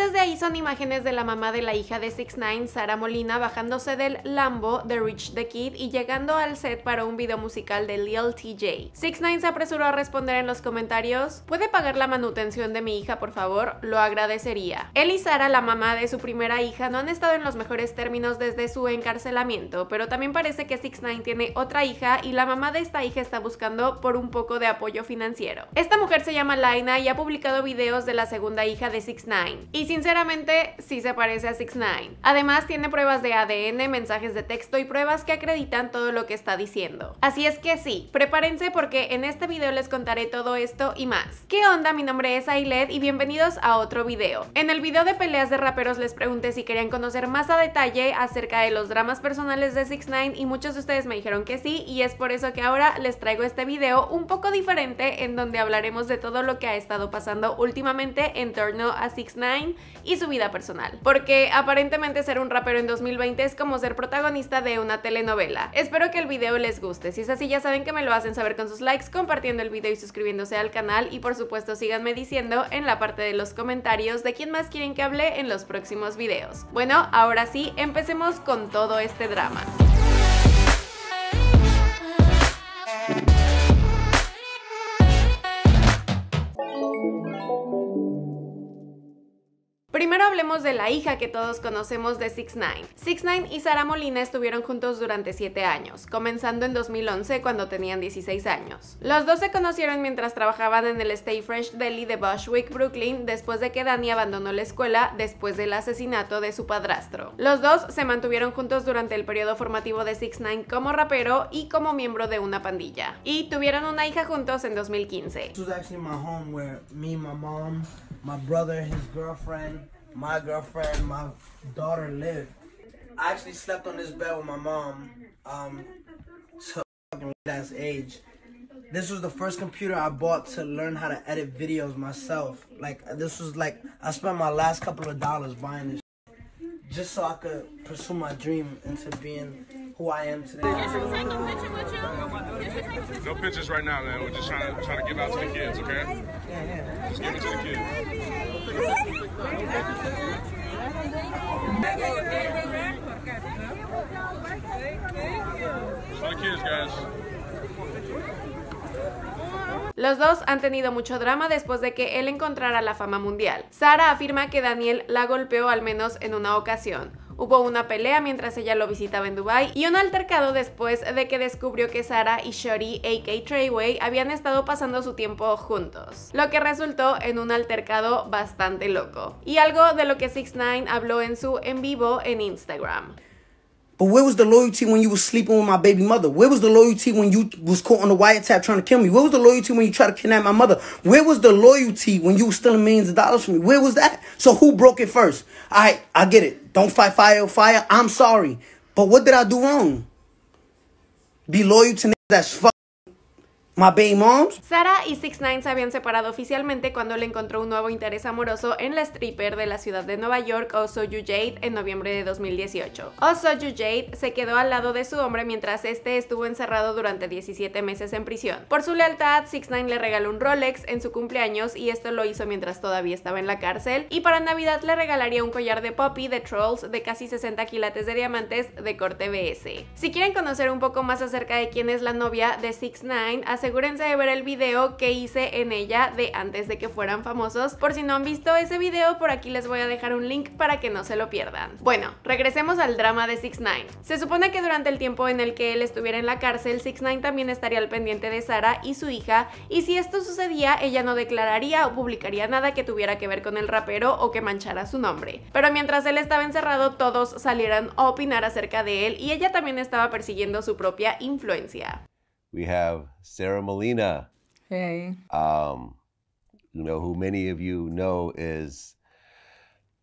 Esas de ahí son imágenes de la mamá de la hija de 6 9 Sara Molina, bajándose del Lambo de Rich the Kid y llegando al set para un video musical de Lil TJ. 6 9 se apresuró a responder en los comentarios, ¿puede pagar la manutención de mi hija por favor? Lo agradecería. Él y Sara, la mamá de su primera hija, no han estado en los mejores términos desde su encarcelamiento, pero también parece que 6 9 tiene otra hija y la mamá de esta hija está buscando por un poco de apoyo financiero. Esta mujer se llama Laina y ha publicado videos de la segunda hija de 6 9 y sinceramente sí se parece a 6 9 Además tiene pruebas de ADN, mensajes de texto y pruebas que acreditan todo lo que está diciendo. Así es que sí, prepárense porque en este video les contaré todo esto y más. ¿Qué onda? Mi nombre es Ailed y bienvenidos a otro video. En el video de peleas de raperos les pregunté si querían conocer más a detalle acerca de los dramas personales de 6 9 y muchos de ustedes me dijeron que sí y es por eso que ahora les traigo este video un poco diferente en donde hablaremos de todo lo que ha estado pasando últimamente en torno a 6 9 y su vida personal. Porque aparentemente ser un rapero en 2020 es como ser protagonista de una telenovela. Espero que el video les guste. Si es así ya saben que me lo hacen saber con sus likes, compartiendo el video y suscribiéndose al canal y por supuesto síganme diciendo en la parte de los comentarios de quién más quieren que hable en los próximos videos. Bueno, ahora sí, empecemos con todo este drama. De la hija que todos conocemos de 6 9 6 9 y Sara Molina estuvieron juntos durante 7 años, comenzando en 2011 cuando tenían 16 años. Los dos se conocieron mientras trabajaban en el Stay Fresh Deli de Bushwick, Brooklyn, después de que Danny abandonó la escuela después del asesinato de su padrastro. Los dos se mantuvieron juntos durante el periodo formativo de 6 9 como rapero y como miembro de una pandilla. Y tuvieron una hija juntos en 2015. my brother, his girlfriend, my girlfriend, my daughter live. I actually slept on this bed with my mom. Um, so fucking ass age. This was the first computer I bought to learn how to edit videos myself. Like this was like I spent my last couple of dollars buying this just so I could pursue my dream into being who I am today. No pictures right now, man. We're just trying to trying to give out to the kids, okay? Yeah, yeah. Just give it to the kids. For the kids, guys. Los dos han tenido mucho drama después de que él encontrara la fama mundial. Sara afirma que Daniel la golpeó al menos en una ocasión. Hubo una pelea mientras ella lo visitaba en Dubai y un altercado después de que descubrió que Sara y Shorty, a.k.a. Treyway, habían estado pasando su tiempo juntos, lo que resultó en un altercado bastante loco. Y algo de lo que 6 9 habló en su en vivo en Instagram. But where was the loyalty when you was sleeping with my baby mother? Where was the loyalty when you was caught on the wiretap trying to kill me? Where was the loyalty when you tried to kidnap my mother? Where was the loyalty when you was stealing millions of dollars from me? Where was that? So who broke it first? All right, I get it. Don't fight fire with fire. I'm sorry. But what did I do wrong? Be loyal to niggas that's fuck my baby moms. Sara y 6 9 se habían separado oficialmente cuando le encontró un nuevo interés amoroso en la stripper de la ciudad de Nueva York, Osoyu Jade, en noviembre de 2018. Osoyu Jade se quedó al lado de su hombre mientras este estuvo encerrado durante 17 meses en prisión. Por su lealtad, 6 9 le regaló un Rolex en su cumpleaños y esto lo hizo mientras todavía estaba en la cárcel. Y para Navidad le regalaría un collar de Poppy de Trolls de casi 60 quilates de diamantes de corte BS. Si quieren conocer un poco más acerca de quién es la novia de 6 9 asegúrense de ver el video que hice en ella de antes de que fueran famosos. Por si no han visto ese video, por aquí les voy a dejar un link para que no se lo pierdan. Bueno, regresemos al drama de 6 9 Se supone que durante el tiempo en el que él estuviera en la cárcel, 6 9 también estaría al pendiente de Sara y su hija, y si esto sucedía, ella no declararía o publicaría nada que tuviera que ver con el rapero o que manchara su nombre. Pero mientras él estaba encerrado, todos salieran a opinar acerca de él y ella también estaba persiguiendo su propia influencia. We have Sarah Molina. Hey. Um, you know, who many of you know is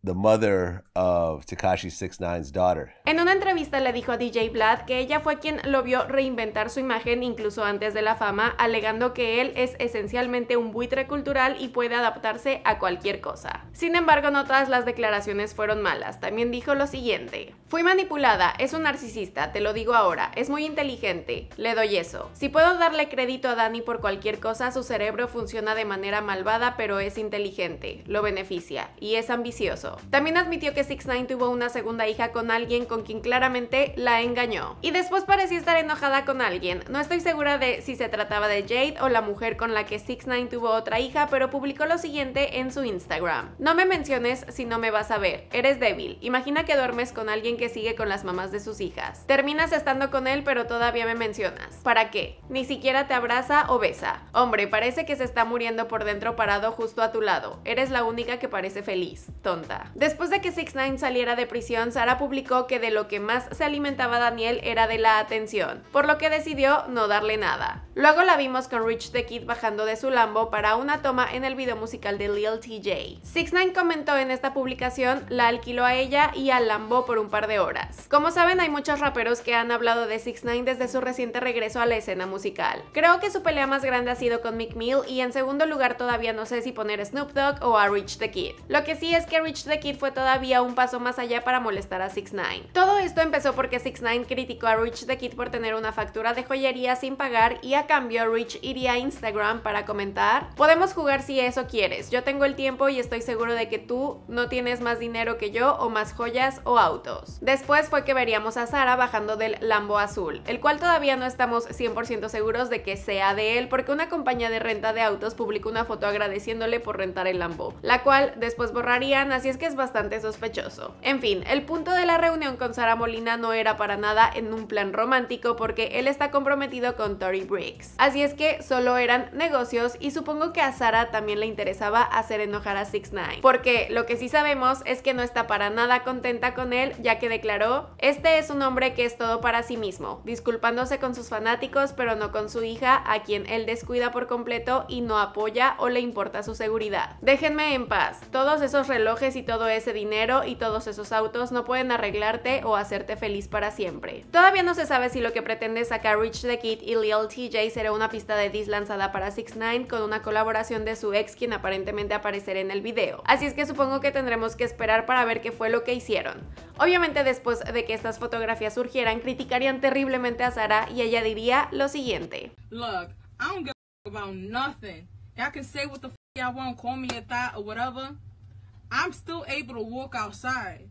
the mother of Takashi 69's daughter. En una entrevista le dijo a DJ Vlad que ella fue quien lo vio reinventar su imagen incluso antes de la fama, alegando que él es esencialmente un buitre cultural y puede adaptarse a cualquier cosa. Sin embargo, no todas las declaraciones fueron malas. También dijo lo siguiente: Fui manipulada, es un narcisista, te lo digo ahora, es muy inteligente, le doy eso. Si puedo darle crédito a Dani por cualquier cosa, su cerebro funciona de manera malvada, pero es inteligente, lo beneficia y es ambicioso. También admitió que 6 9 tuvo una segunda hija con alguien con quien claramente la engañó. Y después parecía estar enojada con alguien. No estoy segura de si se trataba de Jade o la mujer con la que 6 9 tuvo otra hija, pero publicó lo siguiente en su Instagram. No me menciones si no me vas a ver. Eres débil. Imagina que duermes con alguien que sigue con las mamás de sus hijas. Terminas estando con él, pero todavía me mencionas. ¿Para qué? Ni siquiera te abraza o besa. Hombre, parece que se está muriendo por dentro parado justo a tu lado. Eres la única que parece feliz. Tonta. Después de que 6 9 saliera de prisión, Sara publicó que de lo que más se alimentaba Daniel era de la atención, por lo que decidió no darle nada. Luego la vimos con Rich the Kid bajando de su Lambo para una toma en el video musical de Lil TJ. 6 9 comentó en esta publicación, la alquiló a ella y al Lambo por un par de horas. Como saben, hay muchos raperos que han hablado de 6 9 desde su reciente regreso a la escena musical. Creo que su pelea más grande ha sido con Mick Mill y en segundo lugar todavía no sé si poner Snoop Dogg o a Rich the Kid. Lo que sí es que Rich the Kid fue todavía un paso más allá para molestar a 6 9 Todo esto empezó porque 6 9 criticó a Rich the Kid por tener una factura de joyería sin pagar y a cambio Rich iría a Instagram para comentar, podemos jugar si eso quieres, yo tengo el tiempo y estoy seguro de que tú no tienes más dinero que yo o más joyas o autos. Después fue que veríamos a Sara bajando del Lambo azul, el cual todavía no estamos 100% seguros de que sea de él porque una compañía de renta de autos publicó una foto agradeciéndole por rentar el Lambo, la cual después borrarían, así es que es bastante sospechoso. En fin, el punto de la reunión con Sara Molina no era para nada en un plan romántico porque él está comprometido con Tori Briggs. Así es que solo eran negocios y supongo que a Sara también le interesaba hacer enojar a 6 9 porque lo que sí sabemos es que no está para nada contenta con él ya que declaró, este es un hombre que es todo para sí mismo, disculpándose con sus fanáticos pero no con su hija a quien él descuida por completo y no apoya o le importa su seguridad. Déjenme en paz, todos esos relojes y todo ese dinero y todos esos autos no pueden arreglarte o hacerte feliz para siempre. Todavía no se sabe si lo que pretende sacar Rich the Kid y Lil TJ será una pista de dis lanzada para 6 9 con una colaboración de su ex quien aparentemente aparecerá en el video. Así es que supongo que tendremos que esperar para ver qué fue lo que hicieron. Obviamente después de que estas fotografías surgieran, criticarían terriblemente a Sara y ella diría lo siguiente. Look, I don't give about nothing. Y'all can say what the f y'all want, call me a thought or whatever. I'm still able to walk outside.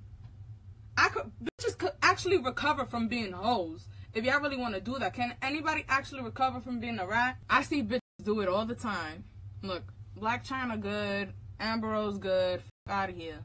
I could bitches could actually recover from being hoes. If y'all really want to do that, can anybody actually recover from being a rat? I see bitches do it all the time. Look, Black China good, Amber Rose good. F out of here.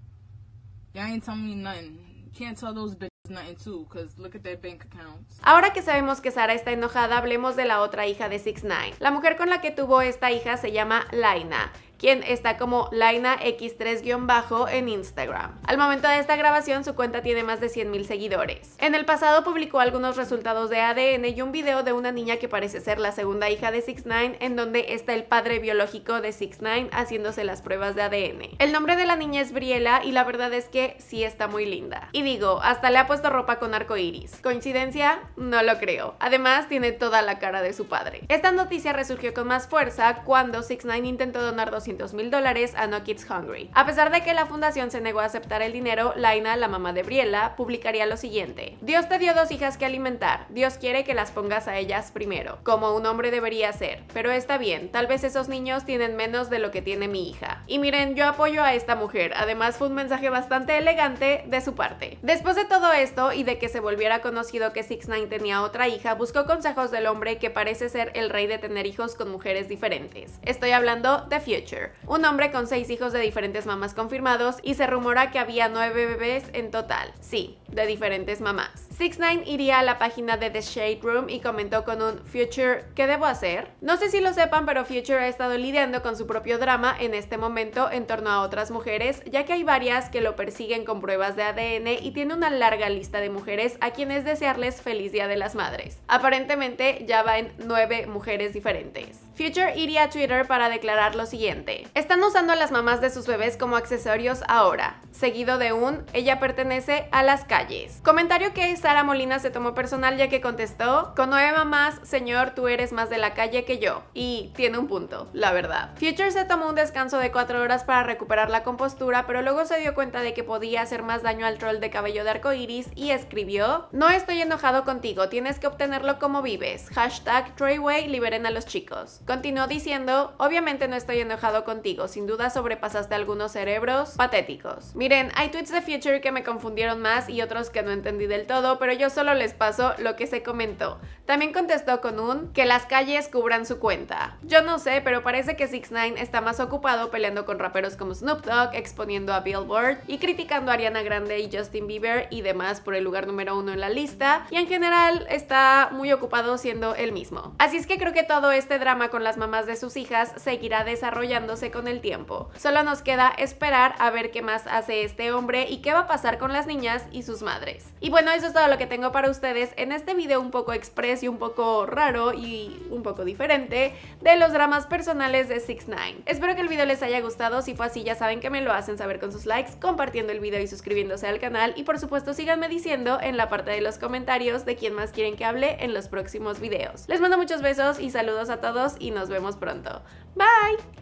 Y'all ain't telling me nothing. Can't tell those bitches nothing too, cause look at their bank accounts. Ahora que sabemos que Sara está enojada, hablemos de la otra hija de 6 9 La mujer con la que tuvo esta hija se llama Laina quien está como Laina X3- en Instagram. Al momento de esta grabación su cuenta tiene más de 100.000 seguidores. En el pasado publicó algunos resultados de ADN y un video de una niña que parece ser la segunda hija de 6 9 en donde está el padre biológico de 6 9 haciéndose las pruebas de ADN. El nombre de la niña es Briela y la verdad es que sí está muy linda. Y digo, hasta le ha puesto ropa con arco iris. ¿Coincidencia? No lo creo. Además tiene toda la cara de su padre. Esta noticia resurgió con más fuerza cuando 6 9 intentó donar 200 mil dólares a No Kids Hungry. A pesar de que la fundación se negó a aceptar el dinero, Laina, la mamá de Briella, publicaría lo siguiente. Dios te dio dos hijas que alimentar. Dios quiere que las pongas a ellas primero, como un hombre debería ser. Pero está bien, tal vez esos niños tienen menos de lo que tiene mi hija. Y miren, yo apoyo a esta mujer. Además fue un mensaje bastante elegante de su parte. Después de todo esto y de que se volviera conocido que 6 9 tenía otra hija, buscó consejos del hombre que parece ser el rey de tener hijos con mujeres diferentes. Estoy hablando de Future un hombre con seis hijos de diferentes mamás confirmados y se rumora que había nueve bebés en total. Sí, de diferentes mamás. 6 9 iría a la página de The Shade Room y comentó con un Future, ¿qué debo hacer? No sé si lo sepan, pero Future ha estado lidiando con su propio drama en este momento en torno a otras mujeres, ya que hay varias que lo persiguen con pruebas de ADN y tiene una larga lista de mujeres a quienes desearles feliz Día de las Madres. Aparentemente ya va en nueve mujeres diferentes. Future iría a Twitter para declarar lo siguiente. Están usando a las mamás de sus bebés como accesorios ahora, seguido de un ella pertenece a las calles Comentario que Sara Molina se tomó personal ya que contestó, con nueve mamás, señor, tú eres más de la calle que yo. Y tiene un punto, la verdad. Future se tomó un descanso de cuatro horas para recuperar la compostura, pero luego se dio cuenta de que podía hacer más daño al troll de cabello de arco iris y escribió: No estoy enojado contigo, tienes que obtenerlo como vives. Hashtag Treyway, liberen a los chicos. Continuó diciendo: Obviamente no estoy enojado contigo, sin duda sobrepasaste algunos cerebros patéticos. Miren, hay tweets de Future que me confundieron más y otros que no entendí del todo, pero yo solo les paso lo que se comentó. También contestó con un que las calles cubran su cuenta. Yo no sé, pero parece que 6 9 está más ocupado peleando con raperos como Snoop Dogg, exponiendo a Billboard y criticando a Ariana Grande y Justin Bieber y demás por el lugar número uno en la lista, y en general está muy ocupado siendo el mismo. Así es que creo que todo este drama con las mamás de sus hijas seguirá desarrollándose con el tiempo. Solo nos queda esperar a ver qué más hace este hombre y qué va a pasar con las niñas y madres. Y bueno, eso es todo lo que tengo para ustedes en este video un poco express y un poco raro y un poco diferente de los dramas personales de 6 9 Espero que el video les haya gustado, si fue así ya saben que me lo hacen saber con sus likes, compartiendo el video y suscribiéndose al canal y por supuesto síganme diciendo en la parte de los comentarios de quién más quieren que hable en los próximos videos. Les mando muchos besos y saludos a todos y nos vemos pronto. Bye!